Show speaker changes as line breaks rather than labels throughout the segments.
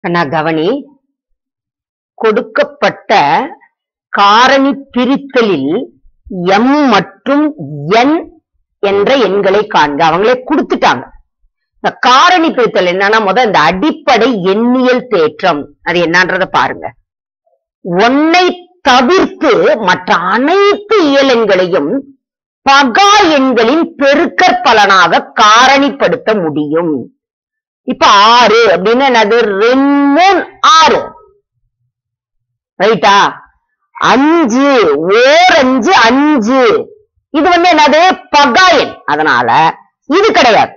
அண்ணா கவனி கொடுக்கப்பட்ட காரணி பிரித்தலில் எம் மற்றும் என் என்ற எண்களை காண்க. அவங்களே கொடுத்துட்டாங்க. இந்த காரணி பிரித்தல் என்னன்னா முதல் இந்த அடிப்படை எண்ணியல் தேற்றம். அது என்னன்றத பாருங்க. ஒன்னை தவிர்த்து மற்ற அனைத்து இயலெண்களையும் பகா எண்களின் பெருக்கற் பலனாக காரணிப்படுத்த முடியும். இப்ப ஆறு அப்படின்னு என்னது? ரெண்டு ஆறு. ரைட்டா அஞ்சு ஓரஞ்சு அஞ்சு. இது வந்து என்னது? பகாயன் அதனால இது கிடையாது.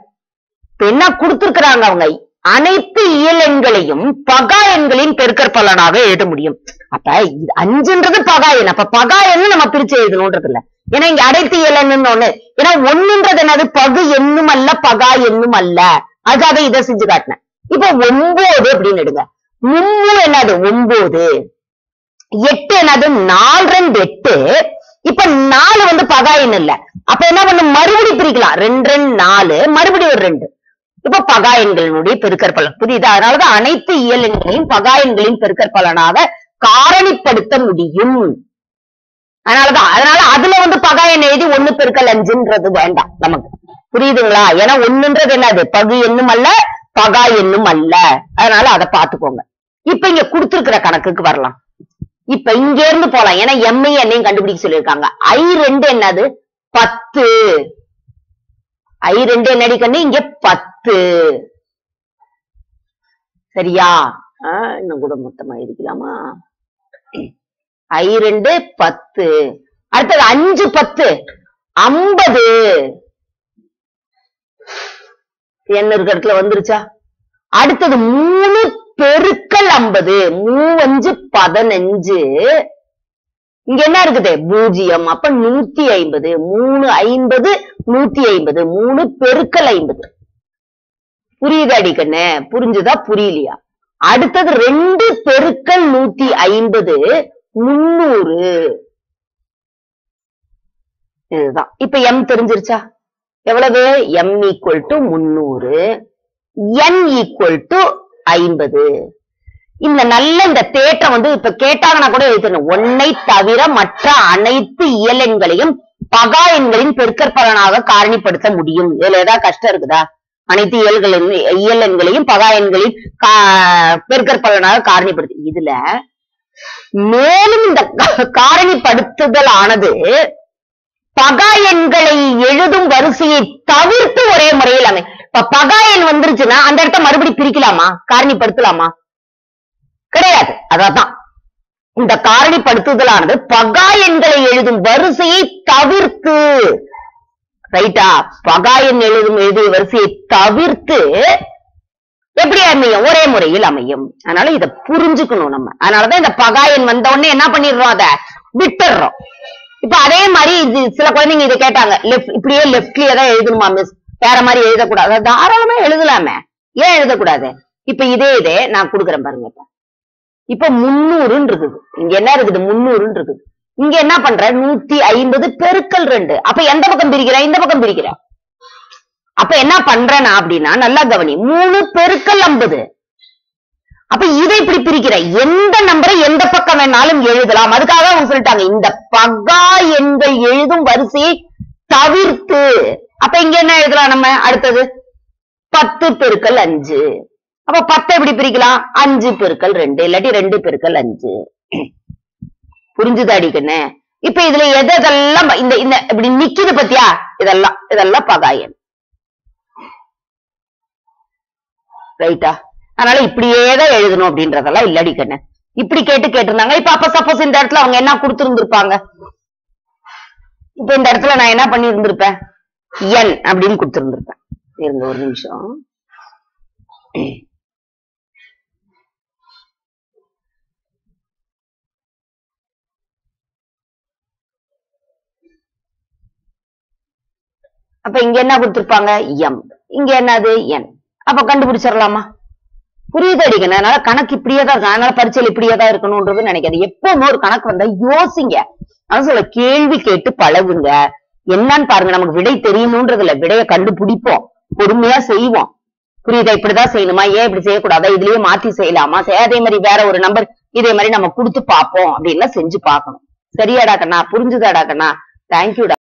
என்ன கொடுத்திருக்கிறாங்க அவங்க? அனைத்து இயலெண்களையும் பகா எண்களின் பெருக்கற் பலனாக எழுத முடியும். அப்ப இது அஞ்சுன்றது பகாயன் அப்ப பகாயன்னு நம்ம பிரிச்சு எழுதணும்ன்றது இல்ல ஏன்னா இங்க அடைத்து இயலன்னு ஒண்ணு. ஏன்னா ஒண்ணுன்றது என்னது? பகு என்னும் அல்ல பகா என்னும் அல்ல. அதுக்காக இதை செஞ்சு காட்டினேன் இப்ப ஒன்பது அப்படின்னு எடுங்க. மும்மு என்னது? ஒன்பது. எட்டு என்னது? நாலு ரெண்டு எட்டு. இப்ப நாலு வந்து பகாயன் இல்ல. அப்ப என்ன பண்ணும்? மறுபடி பிரிக்கலாம். ரெண்டு ரெண்டு நாலு. மறுபடியும் ஒரு ரெண்டு. இப்ப பகாயன்களினுடைய பெருக்கற்பலன் புரியுது? அதனாலதான் அனைத்து இயல் எண்களையும் பகாயன்களின் பெருக்கற்பலனாக காரணிப்படுத்த முடியும். அதனாலதான். அதனால அதுல வந்து பகாயன் எழுதி ஒண்ணு பெருக்கல் அஞ்சுன்றது வேண்டாம் நமக்கு. புரியுதுங்களா? ஏன்னா ஒண்ணுன்றது என்னது? பகு எண்ணும் அல்ல பகா எண்ணும் அல்ல. அதனால அதை பாத்துக்கோங்க இப்ப இங்க கொடுத்துருக்கிற கணக்குக்கு வரலாம். இப்ப இங்க இருந்து போலாம். ஏன்னா எம்ஐ என்னையும் கண்டுபிடிக்க சொல்லியிருக்காங்க. ஐ ரெண்டு என்னது? பத்து. ஐ ரெண்டு என்னடி கண்ணு? இங்க பத்து. சரியா? இன்னும் கூட மொத்தமா இருக்கலாமா ஐ ரெண்டு பத்து. அடுத்தது அஞ்சு பத்து. ஐம்பது. என்ன இருக்க இடத்துல வந்துருச்சா? அடுத்தது மூணு பெருக்கல் ஐம்பது. மூவஞ்சு பதினஞ்சு. இங்க என்ன இருக்குது? பூஜ்ஜியம். அப்ப நூத்தி ஐம்பது. மூணு ஐம்பது நூத்தி ஐம்பது. மூணு பெருக்கல் ஐம்பது. புரியுதா அடிக்கண்ணு புரிஞ்சுதா? புரியலையா? அடுத்தது ரெண்டு பெருக்கல் நூத்தி ஐம்பது. முன்னூறு. இதுதான். இப்ப எம் தெரிஞ்சிருச்சா? எவ்வளவு? எம் ஈக்குவல் டு முன்னூறு. என் ஈக்குவல் டு ஐம்பது. இந்த நல்ல இந்த தேற்றம் வந்து இப்ப கேட்டாங்கன்னா கூட எழுதணும் ஒன்னை தவிர மற்ற அனைத்து இயலெண்களையும் பகா எண்களின் பெருக்கற்பலனாக காரணிப்படுத்த முடியும். இதுல ஏதாவது கஷ்டம் இருக்குதா? அனைத்து இயல்களின் இயல் எண்களையும் பகா எண்களின் கா- பெருக்கற்பலனாக காரணிப்படுத்து. இதுல மேலும் இந்த காரணிப்படுத்துதல் ஆனது பகா எண்களை எழுதும் வரிசையை தவிர்த்து ஒரே முறையில் அமை இப்ப பகா எண் வந்துருச்சுன்னா அந்த இடத்த மறுபடியும் பிரிக்கலாமா? காரணிப்படுத்தலாமா? கிடையாது. அதான் இந்த காரணிப்படுத்துதலானது பகா எண்களை எழுதும் வரிசையை தவிர்த்து. ரைட்டா? பகா எண் எழுதும் எழுதிய வரிசையை தவிர்த்து அமையும். ஒரே முறையில் அமையும். அதனால இத புரிஞ்சுக்கணும் நம்ம. அதனாலதான் இந்த பகா எண் வந்த உடனே என்ன பண்ணிடுறோம் அத? விட்டுடுறோம். இப்ப அதே மாதிரி இது சில குழந்தைங்க இதை கேட்டாங்க. லெஃப்ட் இப்படியே லெஃப்ட்லயே தான் எழுதணுமா மிஸ் வேற மாதிரி எழுதக்கூடாது. தாராளமா எழுதலாமே. ஏன் எழுதக்கூடாது? இப்ப இதே இதே நான் கொடுக்குறேன் பாருங்க இப்ப. இப்ப முன்னூறுன்னு இருக்குது. இங்க என்ன இருக்குது? முன்னூறுன்னு இருக்குது. இங்க என்ன பண்ற? நூத்தி ஐம்பது பெருக்கல் ரெண்டு. அப்ப எந்த பக்கம் பிரிக்கிறேன் இந்த பக்கம் பிரிக்கிறேன் அப்ப என்ன பண்றேன் அப்படின்னா நல்லா கவனி. மூணு பெருக்கல் ஐம்பது அப்ப இதை இப்படி பிரிக்கிற எந்த நம்பரை எந்த பக்கம் வேணாலும் எழுதலாம். அதுக்காக அவங்க சொல்லிட்டாங்க இந்த பகா எண்கள் எழுதும் வரிசையை தவிர்த்து. அப்ப இங்க என்ன எழுதலாம் நம்ம அடுத்தது? பத்து பெருக்கல் அஞ்சு. அப்ப பத்தை எப்படி பிரிக்கலாம். அஞ்சு பெருக்கல் ரெண்டு இல்லாட்டி ரெண்டு பெருக்கல் அஞ்சு. புரிஞ்சுதா அடிக்கண்ணே? இப்ப இதுல எதெல்லாம் இந்த இந்த இப்படி நிக்குது பத்தியா? இதெல்லாம் இதெல்லாம் பகாயன் ரைட்டா அதனால இப்படியே தான் எழுதணும் அப்படின்றதெல்லாம் இல்லடி கண்ணு. இப்படி கேட்டு கேட்டிருந்தாங்க. இப்ப அப்ப சப்போஸ் இந்த இடத்துல அவங்க என்ன கொடுத்துருந்துருப்பாங்க? இப்ப இந்த இடத்துல நான் என்ன பண்ணி இருந்திருப்பேன் என் அப்படின்னு கொடுத்துருந்துருப்பேன். இருங்க ஒரு நிமிஷம். அப்ப இங்க என்ன கொடுத்திருப்பாங்க? எம் இங்க என்னது? என் அப்ப கண்டுபிடிச்சிடலாமா புரியுது அடிக்கணும் அதனால கணக்கு இப்படியே தான் இருக்கும். அதனால பரீட்சையில் இப்படியே தான் இருக்கணும்ன்றது நினைக்காது எப்பவுமே ஒரு கணக்கு வந்தா யோசிங்க. அதான் சொல்ல கேள்வி கேட்டு பழகுங்க. என்னன்னு பாருங்க நமக்கு விடை தெரியணும்ன்றதுல இல்ல விடையை கண்டுபிடிப்போம். பொறுமையா செய்வோம். புரியுதா? இப்படிதான் செய்யணுமா? ஏன் இப்படி செய்யக்கூடாதா? இதுலயே மாத்தி செய்யலாமா? அதே மாதிரி வேற ஒரு நம்பர் இதே மாதிரி நம்ம கொடுத்து பார்ப்போம். அப்படின்லாம் செஞ்சு பார்க்கணும். சரியாடா கண்ணா? புரிஞ்சுதாடா கண்ணா? தேங்க்யூடா